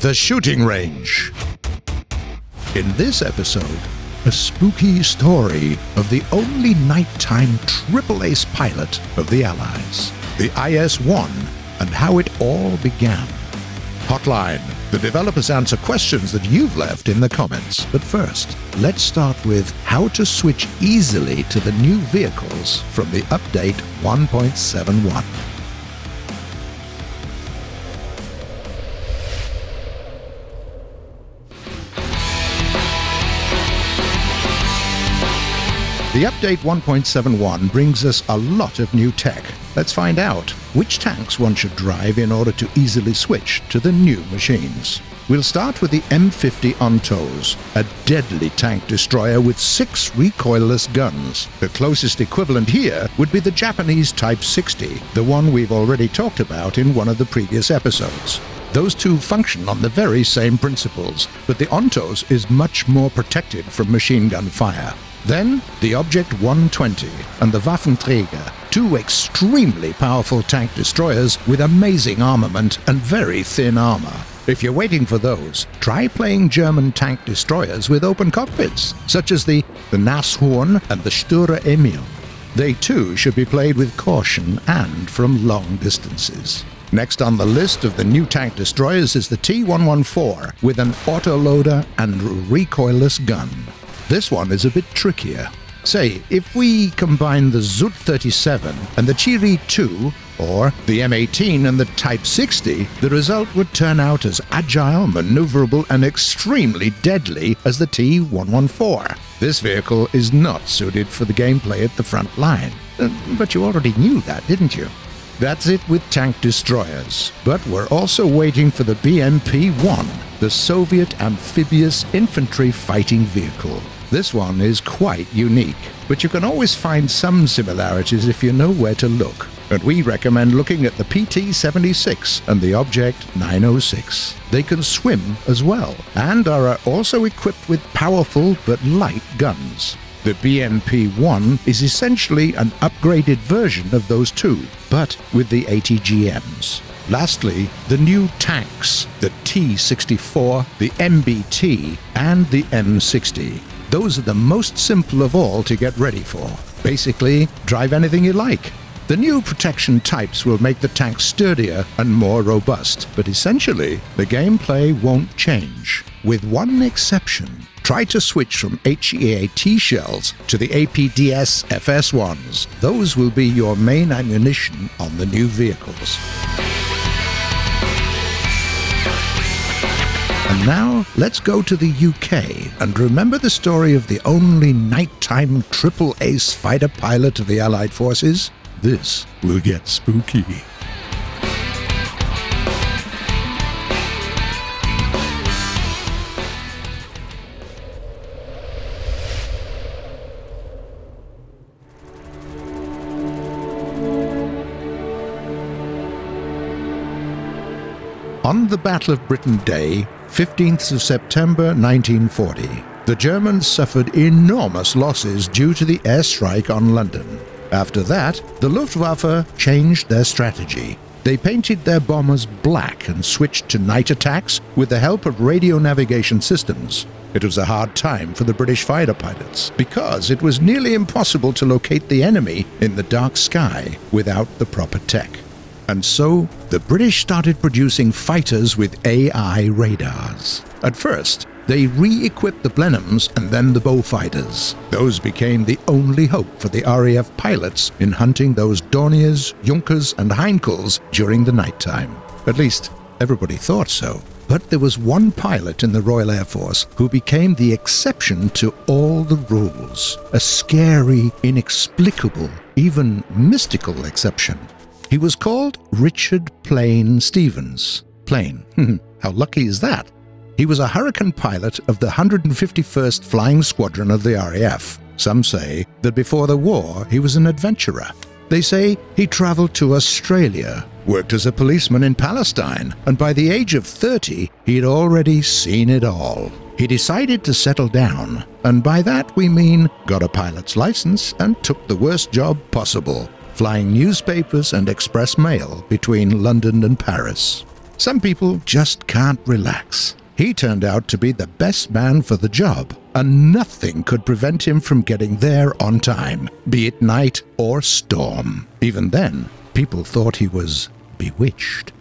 The Shooting Range. In this episode, a spooky story of the only nighttime triple ace pilot of the Allies, the IS 1, and how it all began. Hotline. The developers answer questions that you've left in the comments. But first, let's start with how to switch easily to the new vehicles from the update 1.71. The update 1.71 brings us a lot of new tech. Let's find out which tanks one should drive in order to easily switch to the new machines. We'll start with the M50 Ontos, a deadly tank destroyer with six recoilless guns. The closest equivalent here would be the Japanese Type 60, the one we've already talked about in one of the previous episodes. Those two function on the very same principles, but the Ontos is much more protected from machine gun fire. Then, the Object 120 and the Waffenträger, two extremely powerful tank destroyers with amazing armament and very thin armor. If you're waiting for those, try playing German tank destroyers with open cockpits, such as the, the Nashorn and the Sturer Emil. They too should be played with caution and from long distances. Next on the list of the new tank destroyers is the T-114 with an autoloader and recoilless gun. This one is a bit trickier. Say, if we combine the Zut 37 and the Chiri 2, or the M18 and the Type 60, the result would turn out as agile, maneuverable, and extremely deadly as the T114. This vehicle is not suited for the gameplay at the front line. Uh, but you already knew that, didn't you? That's it with tank destroyers. But we're also waiting for the BMP 1, the Soviet amphibious infantry fighting vehicle. This one is quite unique, but you can always find some similarities if you know where to look. And we recommend looking at the PT-76 and the Object 906. They can swim as well, and are also equipped with powerful but light guns. The BMP-1 is essentially an upgraded version of those two, but with the ATGMs. Lastly, the new tanks, the T-64, the MBT, and the M60. Those are the most simple of all to get ready for. Basically, drive anything you like. The new protection types will make the tank sturdier and more robust, but essentially, the gameplay won't change. With one exception, try to switch from HEAT shells to the APDS FS ones. Those will be your main ammunition on the new vehicles. And now, let's go to the UK and remember the story of the only nighttime triple ace fighter pilot of the Allied forces? This will get spooky. On the Battle of Britain Day, 15th of September 1940, the Germans suffered enormous losses due to the airstrike on London. After that, the Luftwaffe changed their strategy. They painted their bombers black and switched to night attacks with the help of radio navigation systems. It was a hard time for the British fighter pilots because it was nearly impossible to locate the enemy in the dark sky without the proper tech. And so, the British started producing fighters with AI radars. At first, they re-equipped the Blenheims and then the Beaufighters. Those became the only hope for the RAF pilots in hunting those Dorniers, Junkers and Heinkels during the nighttime. At least, everybody thought so. But there was one pilot in the Royal Air Force who became the exception to all the rules. A scary, inexplicable, even mystical exception. He was called Richard Playne Stevens. Playne. Hmm. How lucky is that? He was a Hurricane pilot of the 151st Flying Squadron of the RAF. Some say that before the war he was an adventurer. They say he traveled to Australia, worked as a policeman in Palestine, and by the age of 30 he'd already seen it all. He decided to settle down, and by that we mean got a pilot's license and took the worst job possible flying newspapers and express mail between London and Paris. Some people just can't relax. He turned out to be the best man for the job, and nothing could prevent him from getting there on time, be it night or storm. Even then, people thought he was bewitched.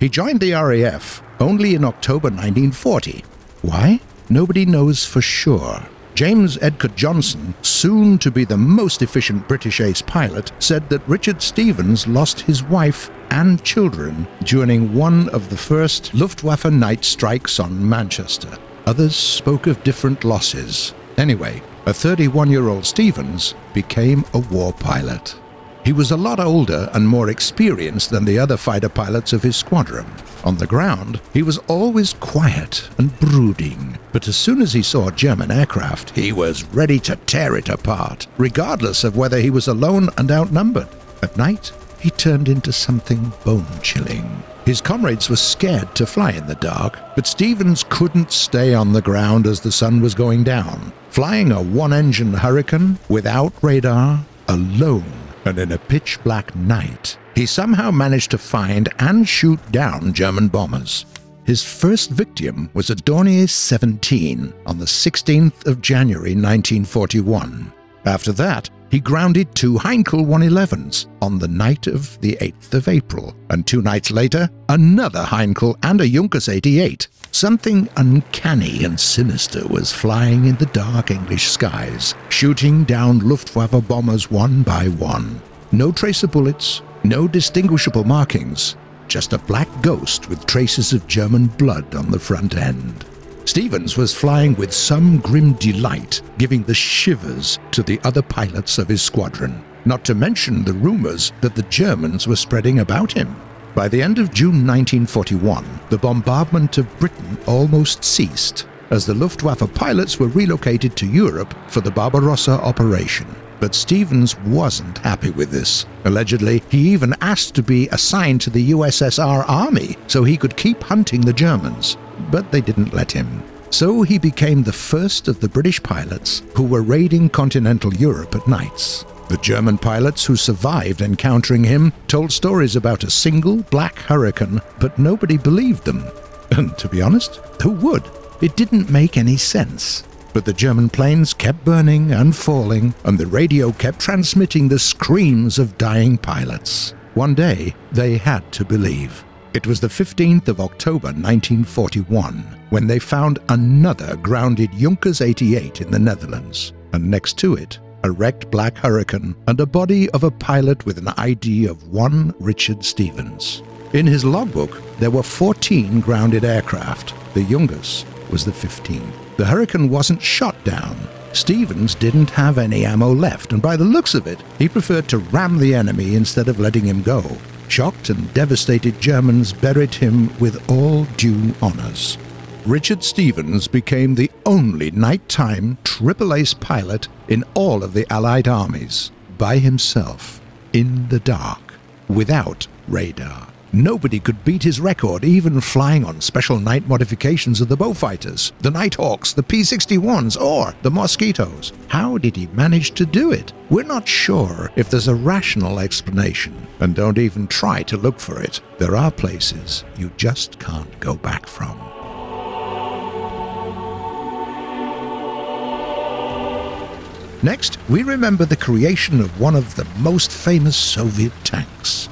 He joined the RAF only in October 1940. Why? Nobody knows for sure. James Edgar Johnson, soon to be the most efficient British ace pilot, said that Richard Stevens lost his wife and children during one of the first Luftwaffe night strikes on Manchester. Others spoke of different losses. Anyway, a 31 year old Stevens became a war pilot. He was a lot older and more experienced than the other fighter pilots of his squadron. On the ground, he was always quiet and brooding, but as soon as he saw a German aircraft, he was ready to tear it apart, regardless of whether he was alone and outnumbered. At night, he turned into something bone-chilling. His comrades were scared to fly in the dark, but Stevens couldn't stay on the ground as the sun was going down. Flying a one-engine Hurricane without radar, alone and in a pitch black night, he somehow managed to find and shoot down German bombers. His first victim was a Dornier 17 on the 16th of January 1941. After that, he grounded two Heinkel 111s on the night of the 8th of April, and two nights later, another Heinkel and a Junkers 88. Something uncanny and sinister was flying in the dark English skies, shooting down Luftwaffe bombers one by one. No trace of bullets, no distinguishable markings, just a black ghost with traces of German blood on the front end. Stevens was flying with some grim delight, giving the shivers to the other pilots of his squadron, not to mention the rumors that the Germans were spreading about him. By the end of June 1941, the bombardment of Britain almost ceased, as the Luftwaffe pilots were relocated to Europe for the Barbarossa operation. But Stevens wasn't happy with this. Allegedly, he even asked to be assigned to the USSR Army so he could keep hunting the Germans but they didn't let him. So he became the first of the British pilots who were raiding continental Europe at nights. The German pilots who survived encountering him told stories about a single black hurricane, but nobody believed them. And to be honest, who would? It didn't make any sense. But the German planes kept burning and falling, and the radio kept transmitting the screams of dying pilots. One day, they had to believe. It was the 15th of October 1941 when they found another grounded Junkers 88 in the Netherlands, and next to it, a wrecked black Hurricane and a body of a pilot with an ID of one Richard Stevens. In his logbook, there were 14 grounded aircraft. The youngest was the 15th. The Hurricane wasn't shot down. Stevens didn't have any ammo left, and by the looks of it, he preferred to ram the enemy instead of letting him go. Shocked and devastated Germans buried him with all due honours. Richard Stevens became the only nighttime triple ace pilot in all of the Allied armies, by himself, in the dark, without radar. Nobody could beat his record, even flying on special night modifications of the Beaufighters, the Nighthawks, the P-61s, or the Mosquitoes. How did he manage to do it? We're not sure if there's a rational explanation, and don't even try to look for it. There are places you just can't go back from. Next, we remember the creation of one of the most famous Soviet tanks.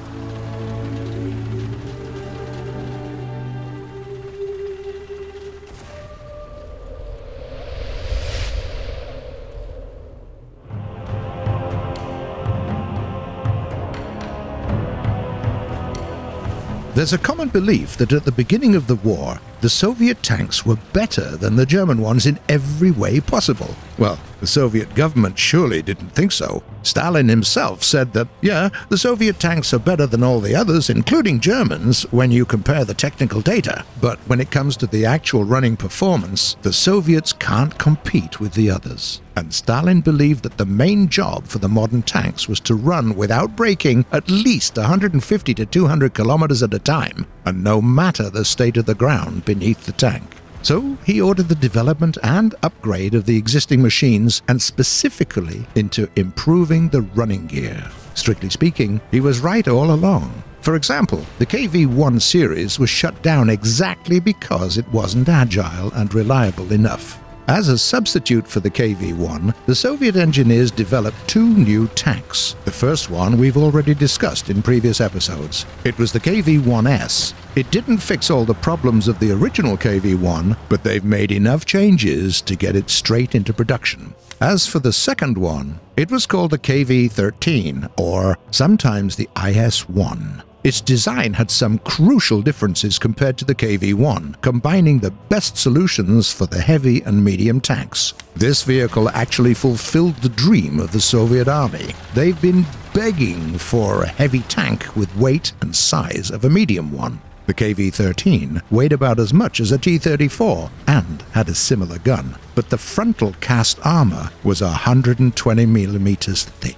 There's a common belief that at the beginning of the war, the Soviet tanks were better than the German ones in every way possible. Well, the Soviet government surely didn't think so. Stalin himself said that, yeah, the Soviet tanks are better than all the others, including Germans, when you compare the technical data. But when it comes to the actual running performance, the Soviets can't compete with the others. And Stalin believed that the main job for the modern tanks was to run without breaking at least 150 to 200 kilometers at a time, and no matter the state of the ground beneath the tank. So he ordered the development and upgrade of the existing machines and specifically into improving the running gear. Strictly speaking, he was right all along. For example, the KV-1 series was shut down exactly because it wasn't agile and reliable enough. As a substitute for the KV-1, the Soviet engineers developed two new tanks. The first one we've already discussed in previous episodes. It was the KV-1S. It didn't fix all the problems of the original KV-1, but they've made enough changes to get it straight into production. As for the second one, it was called the KV-13, or sometimes the IS-1. Its design had some crucial differences compared to the KV-1, combining the best solutions for the heavy and medium tanks. This vehicle actually fulfilled the dream of the Soviet Army. They've been begging for a heavy tank with weight and size of a medium one. The KV-13 weighed about as much as a T-34 and had a similar gun, but the frontal cast armor was 120 millimeters thick.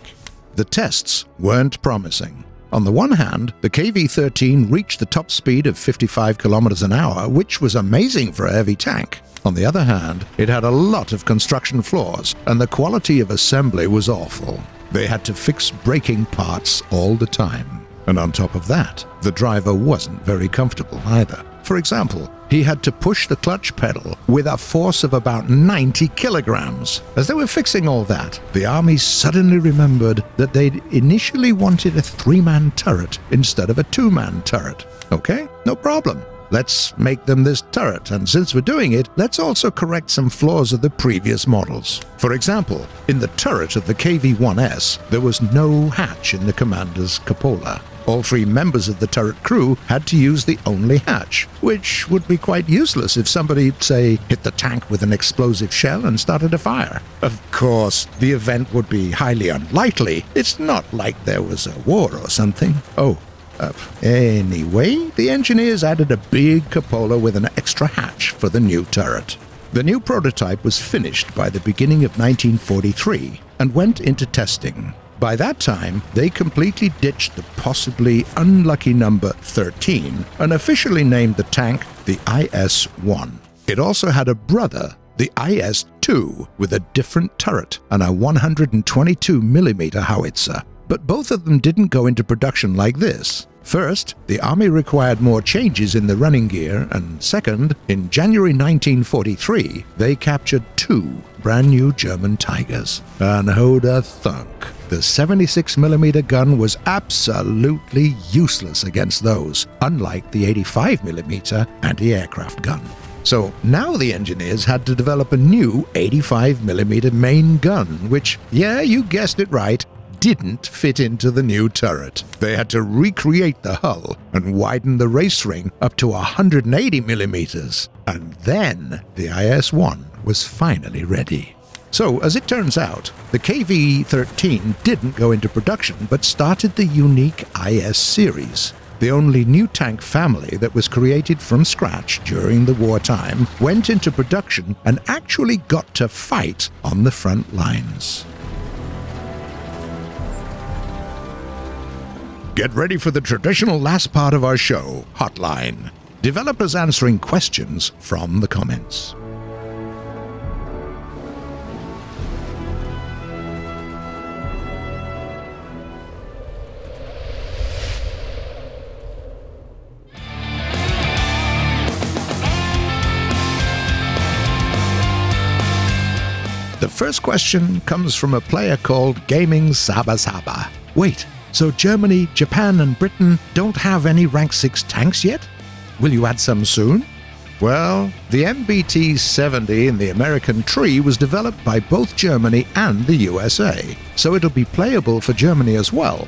The tests weren't promising. On the one hand, the KV-13 reached the top speed of 55 kilometers an hour, which was amazing for a heavy tank. On the other hand, it had a lot of construction flaws, and the quality of assembly was awful. They had to fix breaking parts all the time. And on top of that, the driver wasn't very comfortable either. For example, he had to push the clutch pedal with a force of about 90 kilograms. As they were fixing all that, the army suddenly remembered that they'd initially wanted a three man turret instead of a two man turret. Okay, no problem. Let's make them this turret, and since we're doing it, let's also correct some flaws of the previous models. For example, in the turret of the KV-1S, there was no hatch in the commander's cupola. All three members of the turret crew had to use the only hatch, which would be quite useless if somebody, say, hit the tank with an explosive shell and started a fire. Of course, the event would be highly unlikely. It's not like there was a war or something. Oh, uh, anyway, the engineers added a big cupola with an extra hatch for the new turret. The new prototype was finished by the beginning of 1943 and went into testing. By that time, they completely ditched the possibly unlucky number 13 and officially named the tank the IS-1. It also had a brother, the IS-2, with a different turret and a 122mm howitzer. But both of them didn't go into production like this. First, the Army required more changes in the running gear, and second, in January 1943, they captured two brand new German Tigers. And who'd thunk? The 76mm gun was absolutely useless against those, unlike the 85mm anti aircraft gun. So now the engineers had to develop a new 85mm main gun, which, yeah, you guessed it right, didn't fit into the new turret. They had to recreate the hull and widen the race ring up to 180 millimeters. And then the IS-1 was finally ready. So, as it turns out, the KV-13 didn't go into production but started the unique IS series. The only new tank family that was created from scratch during the wartime went into production and actually got to fight on the front lines. Get ready for the traditional last part of our show, Hotline. Developers answering questions from the comments. The first question comes from a player called Gaming Saba Saba. Wait, so Germany, Japan, and Britain don't have any rank 6 tanks yet? Will you add some soon? Well, the MBT 70 in the American tree was developed by both Germany and the USA, so it'll be playable for Germany as well,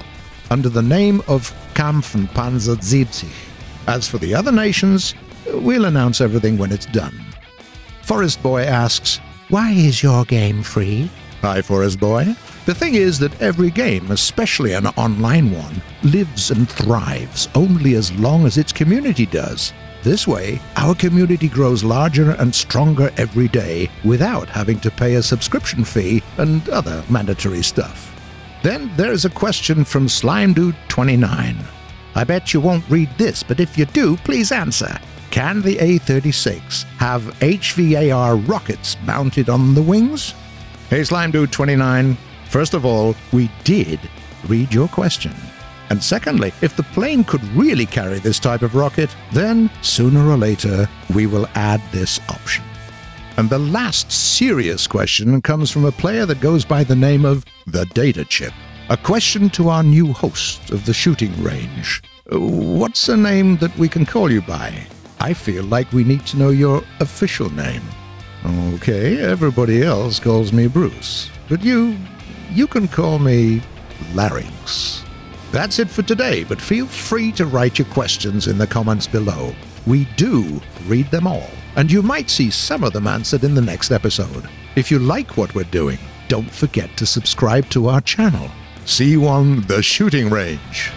under the name of Kampfpanzer 70. As for the other nations, we'll announce everything when it's done. Forest Boy asks, Why is your game free? Hi, Forest Boy. The thing is that every game, especially an online one, lives and thrives only as long as its community does. This way, our community grows larger and stronger every day without having to pay a subscription fee and other mandatory stuff. Then there's a question from SlimeDude29. I bet you won't read this, but if you do, please answer. Can the A36 have HVAR rockets mounted on the wings? Hey, SlimeDude29, First of all, we did read your question. And secondly, if the plane could really carry this type of rocket, then sooner or later we will add this option. And the last serious question comes from a player that goes by the name of the Data Chip. A question to our new host of the shooting range. What's a name that we can call you by? I feel like we need to know your official name. Okay, everybody else calls me Bruce. But you, you can call me Larynx. That's it for today, but feel free to write your questions in the comments below. We do read them all, and you might see some of them answered in the next episode. If you like what we're doing, don't forget to subscribe to our channel. See you on the shooting range.